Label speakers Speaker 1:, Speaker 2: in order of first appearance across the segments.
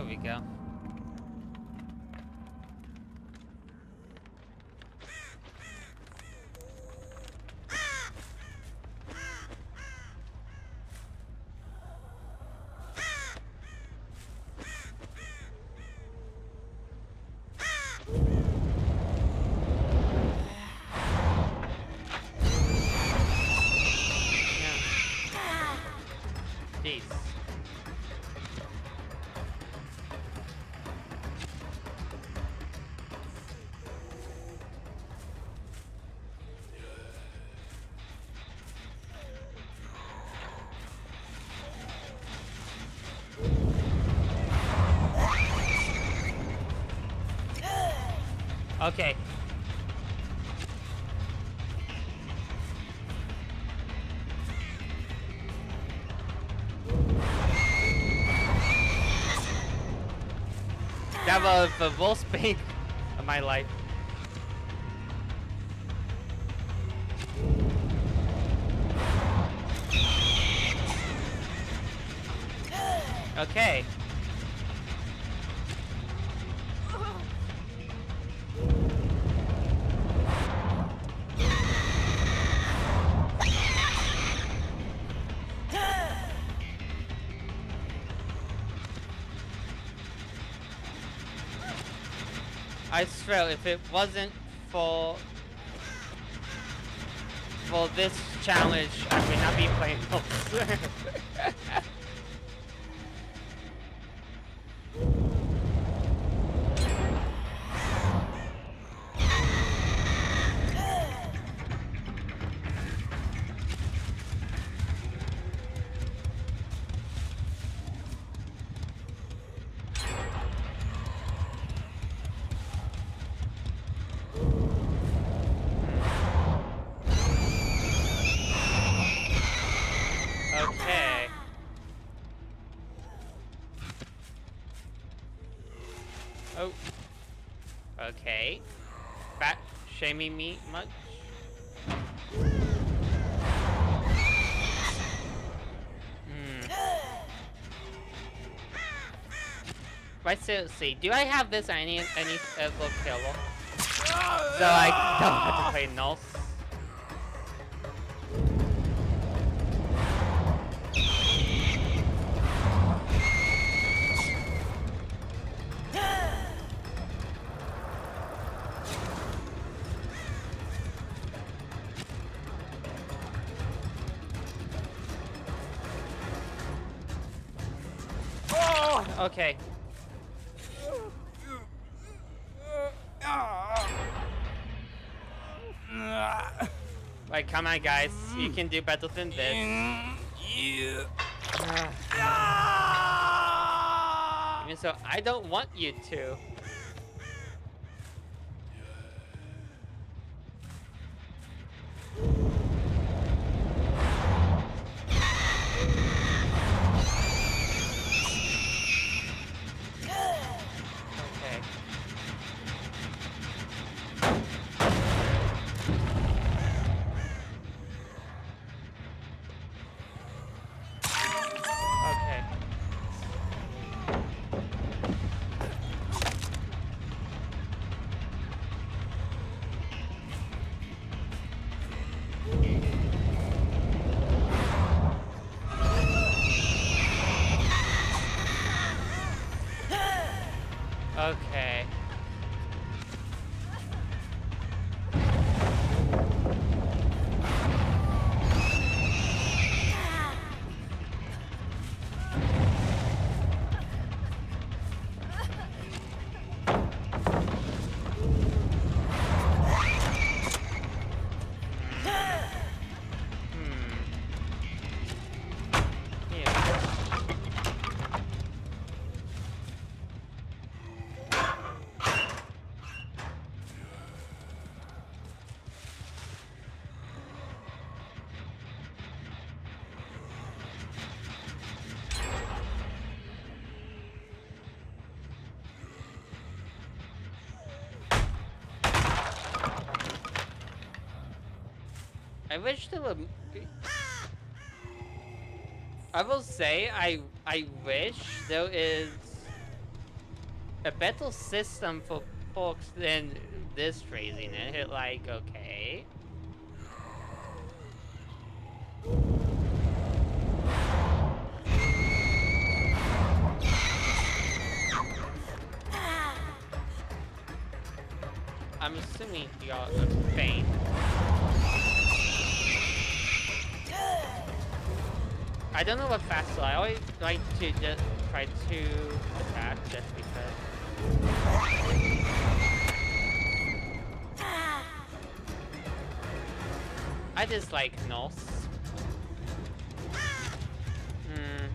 Speaker 1: Here we go. Okay. That was the worst pain of my life. Okay. I swear, if it wasn't for for this challenge, I would not be playing. Oh. Okay. Fat shaming me much? Hmm. Right, seriously, do I have this any any killer? So I don't have to play Nurse. Okay. Like, come on, guys. You can do better than this. Even so, I don't want you to. Okay. I wish there were. I will say I I wish there is a better system for folks than this craziness. Like, okay. I'm assuming y'all are faint. I don't know what faster. I always like to just try to attack just because. I just like Nos. Hmm.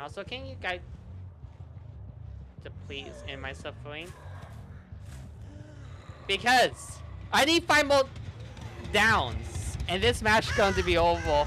Speaker 1: Also, can you guys please end my suffering? Because I need five more downs, and this match is going to be over.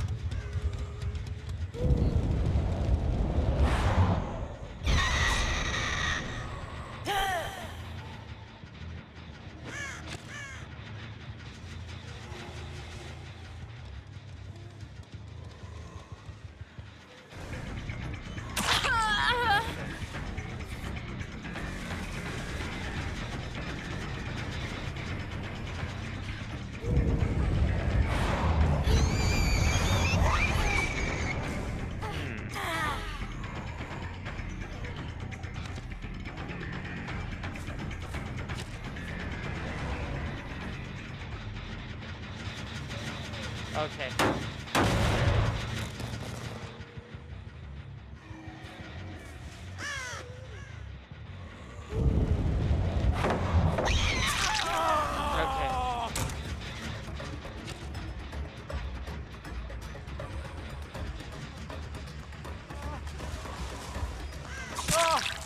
Speaker 1: Okay.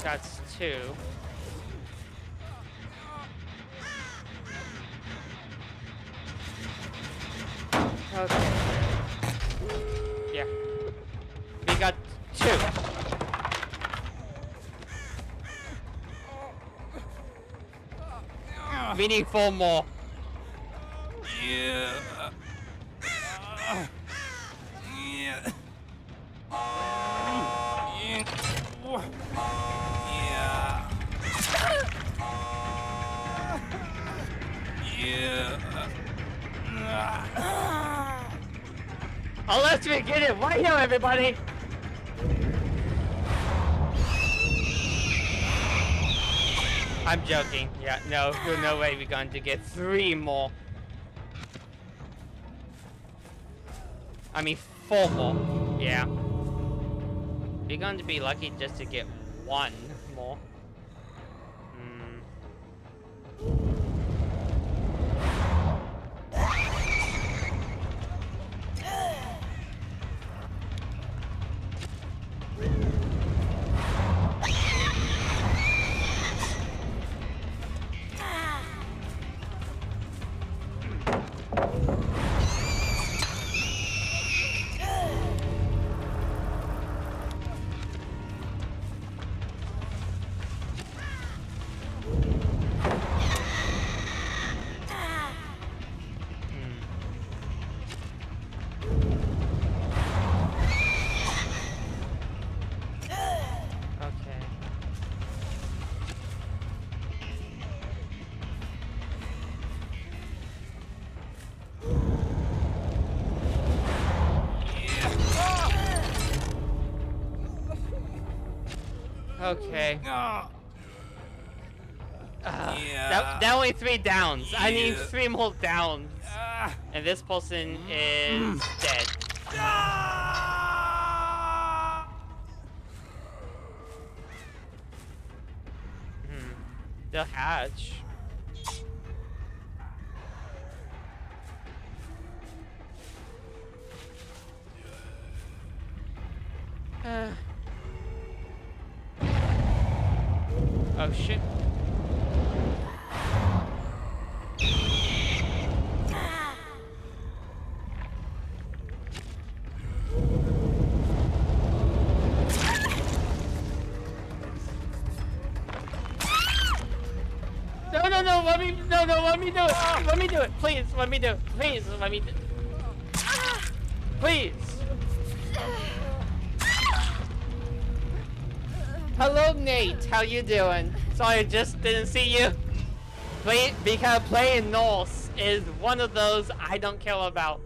Speaker 1: That's two. Okay. Yeah. We got two. We need four more. Get it right here, everybody. I'm joking. Yeah, no, there's no way we're going to get three more. I mean, four more. Yeah. We're going to be lucky just to get one more. Hmm. Okay. Uh,
Speaker 2: Yeah.
Speaker 1: that, that only three downs. I need three more downs.
Speaker 2: Ah.
Speaker 1: And this person is dead.
Speaker 2: Ah.
Speaker 1: Hmm. The hatch. Uh. Me, no, no, let me do it. Let me do it. Please, let me do it. Please, let me do it. Please. Hello, Nate. How you doing? Sorry, I just didn't see you. Play because playing Nurse is one of those I don't care about.